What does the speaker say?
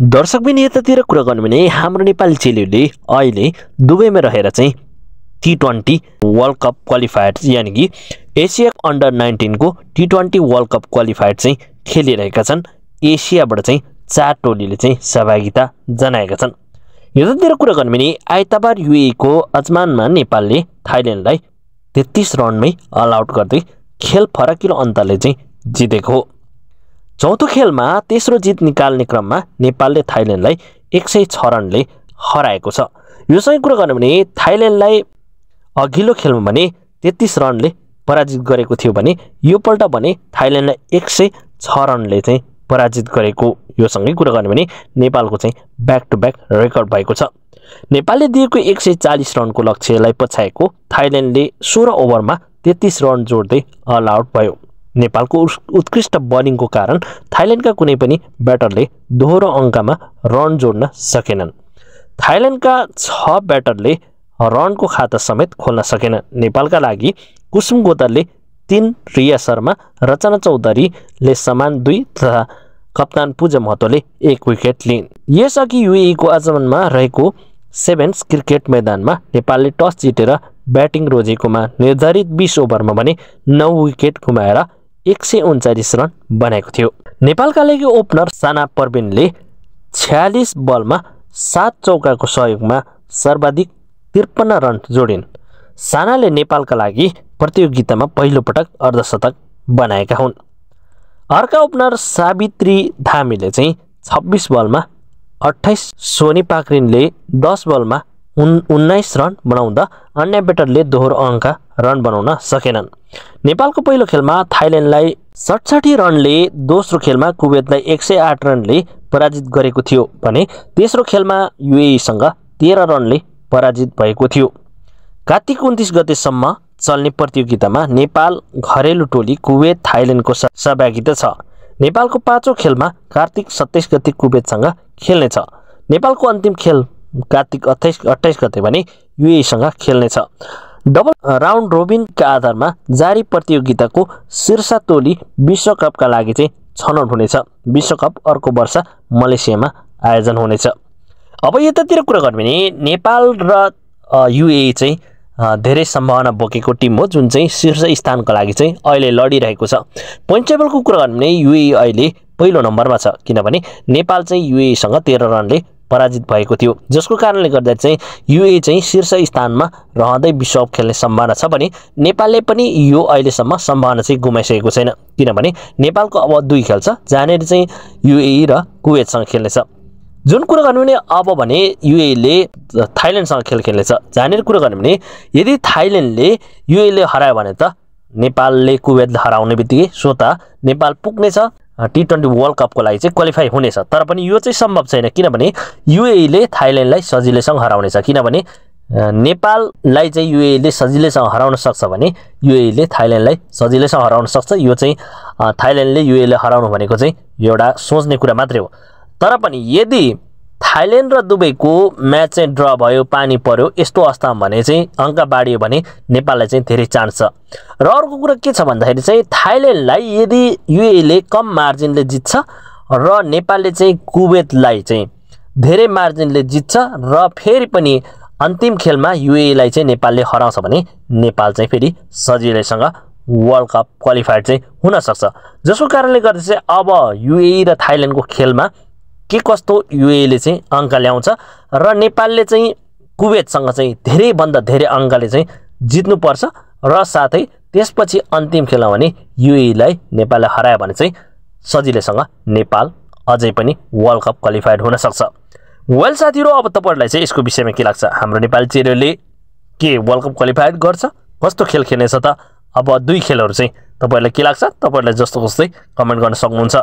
दर्शकबिन यतातिर कुरा गर्नु भने हाम्रो नेपाली चेलीहरूले अहिले दुबईमा रहेर चाहिँ T twenty world cup qualifier यानि कि एसिया अन्डर नाइन्टिनको T twenty world cup qualifier चाहिँ खेलिरहेका छन्। एसियाबाट चाहिँ चार टोलीले चाहिँ सहभागिता जनाएका छन्। यतातिर कुरा गर्नु भने आइतबार युएको अजमानमा नेपालले थाइल्यान्डलाई तेत्तिस रनमै अल आउट गर्दै खेल फरकिलो अन्तरले चाहिँ जितेको हो। चौथो खेलमा तेस्रो जित निकाल्ने क्रममा नेपालले थाइल्यान्डलाई एक सय छ रनले हराएको छ। योसँग कुरा गर्नु भने थाइल्यान्डलाई अघिल्लो खेलमा भने तेत्तिस रनले पराजित गरेको थियो भने योपल्ट भने थाइल्यान्डलाई एक सय छ रनले चाहिँ पराजित गरेको योसँगै कुरा गर्नु भने नेपालको चाहिँ ब्याक टु ब्याक रेकर्ड भएको छ। नेपालले दिएको एक सय चालिस रनको लक्ष्यलाई पछ्याएको थाइल्यान्डले सोह्र ओभरमा तेत्तिस रन जोड्दै अल आउट भयो। नेपालको उत्कृष्ट बलिङको कारण थाइल्यान्डका कुनै पनि ब्याटरले दोहोरो अङ्कमा रन जोड्न सकेनन्। थाइल्यान्डका छ ब्याटरले रनको खाता समेत खोल्न सकेन। नेपालका लागि कुसुम गोदरले तिन रिया शर्मा रचना चौधरीले समान दुई तथा कप्तान पूजा महतोले एक विकेट लिइन्। यसअघि युएको आजमनमा रहेको सेभेन्स क्रिकेट मैदानमा नेपालले टस जितेर ब्याटिङ रोजेकोमा निर्धारित बिस ओभरमा भने नौ विकेट गुमाएर एक सय उन्चालिस रन बनाएको थियो। नेपालका लागि ओपनर साना पर्बिनले छ्यालिस बलमा सात चौकाको सहयोगमा सर्वाधिक त्रिपन्न रन जोडिन्। सानाले नेपालका लागि प्रतियोगितामा पहिलोपटक अर्धशतक बनाएका हुन्। अर्का ओपनर सावित्री धामीले चाहिँ छब्बिस बलमा अठाइस सोनी पाक्रिनले दस बलमा उन् उन्नाइस रन बनाउँदा अन्य ब्याटरले दोहोरो अङ्क रन बनाउन सकेनन्। नेपालको पहिलो खेलमा थाइल्यान्डलाई सडसठी रनले दोस्रो खेलमा कुवेतलाई एक सय आठ रनले पराजित गरेको थियो भने तेस्रो खेलमा युएसँग तेह्र रनले पराजित भएको थियो। कार्तिक उन्तिस गतेसम्म चल्ने प्रतियोगितामा नेपाल घरेलु टोली कुवेत थाइल्यान्डको सहभागिता छ। नेपालको पाँचौँ खेलमा कार्तिक सत्ताइस गते कुवेतसँग खेल्नेछ। नेपालको अन्तिम खेल कार्तिक अठाइस अठाइस गते भने युएसँग खेल्नेछ। डबल राउन्ड रोबिनका आधारमा जारी प्रतियोगिताको शीर्ष टोली विश्वकपका लागि चाहिँ छनौट हुनेछ। विश्वकप अर्को वर्ष मलेसियामा आयोजन हुनेछ। अब यतातिर कुरा गर्नु भने नेपाल र युए चाहिँ धेरै सम्भावना बोकेको टिम हो जुन चाहिँ शीर्ष स्थानको लागि चाहिँ अहिले लडिरहेको छ। पोइन्ट टेबलको कुरा गर्नु भने युए अहिले पहिलो नम्बरमा छ किनभने नेपाल चाहिँ युएसँग तेह्र रनले पराजित भएको थियो। जसको कारणले गर्दा चाहिँ युए चाहिँ शीर्ष स्थानमा रहँदै विश्वकप खेल्ने सम्भावना छ भने नेपालले पनि यो अहिलेसम्म सम्भावना चाहिँ गुमाइसकेको छैन। किनभने नेपालको अब दुई खेल छ जहाँनिर चाहिँ युए र कुवेतसँग खेल्नेछ। जुन कुरा गर्नु भने अब भने युएले थाइल्यान्डसँग खेल खेल्नेछ। जहाँनिर कुरा गर्नु भने यदि थाइल्यान्डले युएले हरायो भने त नेपालले कुवेतले हराउने बित्तिकै स्वत नेपाल पुग्नेछ। टी ट्वेन्टी वर्ल्ड कपको लागि चाहिँ क्वालिफाई हुनेछ। तर पनि यो चाहिँ सम्भव छैन किनभने युएले थाइल्यान्डलाई सजिलैसँग हराउनेछ। किनभने नेपाललाई चाहिँ युएले सजिलैसँग हराउन सक्छ भने युएले थाइल्यान्डलाई सजिलैसँग हराउन सक्छ। यो चाहिँ थाइल्यान्डले युएले हराउनु भनेको चाहिँ एउटा सोच्ने कुरा मात्रै हो। तर पनि यदि थाइल्यान्ड र दुबईको म्याच चाहिँ ड्र भयो पानी पर्यो यस्तो अवस्थामा भने चाहिँ अङ्क बाढियो भने नेपाललाई चाहिँ धेरै चान्स छ। र अर्को कुरा के छ भन्दाखेरि चाहिँ थाइल्यान्डलाई यदि युएले कम मार्जिनले जित्छ र नेपालले चाहिँ कुवेतलाई चाहिँ धेरै मार्जिनले जित्छ र फेरि पनि अन्तिम खेलमा युएलाई चाहिँ नेपालले हराउँछ भने नेपाल चाहिँ फेरि सजिलैसँग वर्ल्ड कप क्वालिफायर चाहिँ हुनसक्छ जसको कारणले गर्दा चाहिँ अब युए र थाइल्यान्डको खेलमा के कस्तो युएले चाहिँ अङ्क ल्याउँछ? र नेपालले चाहिँ कुवेतसँग चाहिँ धेरैभन्दा धेरै अङ्कले चाहिँ जित्नुपर्छ र साथै त्यसपछि अन्तिम खेलमा भने युएलाई नेपालले हरायो भने चाहिँ सजिलैसँग नेपाल अझै पनि वर्ल्ड कप क्वालिफाइड हुनसक्छ वेल साथीहरू अब तपाईँहरूलाई चाहिँ यसको विषयमा के लाग्छ? हाम्रो नेपाली चेलीहरूले के वर्ल्ड कप क्वालिफाइड गर्छ? कस्तो खेल खेल्नेछ त? अब दुई खेलहरू चाहिँ तपाईँहरूलाई के लाग्छ? तपाईँहरूलाई जस्तो जस्तै कमेन्ट गर्न सक्नुहुन्छ।